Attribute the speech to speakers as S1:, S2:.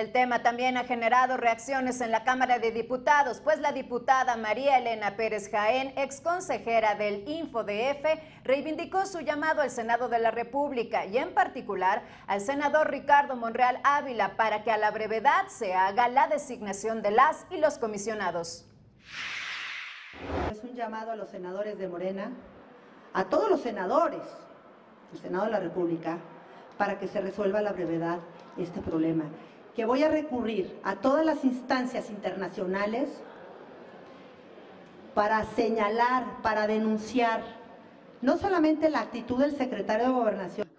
S1: El tema también ha generado reacciones en la Cámara de Diputados, pues la diputada María Elena Pérez Jaén, ex consejera del InfoDF, reivindicó su llamado al Senado de la República y en particular al senador Ricardo Monreal Ávila para que a la brevedad se haga la designación de las y los comisionados.
S2: Es un llamado a los senadores de Morena, a todos los senadores del Senado de la República, para que se resuelva a la brevedad este problema que voy a recurrir a todas las instancias internacionales para señalar, para denunciar no solamente la actitud del secretario de Gobernación,